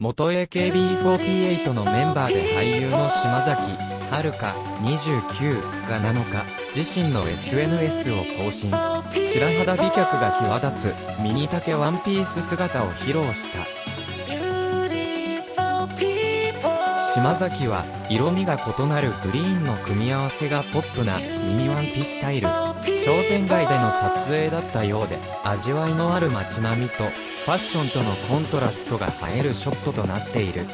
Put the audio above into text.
元 AKB48 のメンバーで俳優の島崎遥香29が7日、自身の SNS を更新。白肌美脚が際立つミニ丈ワンピース姿を披露した。島崎は色味が異なるグリーンの組み合わせがポップなミニワンピスタイル商店街での撮影だったようで味わいのある街並みとファッションとのコントラストが映えるショットとなっている。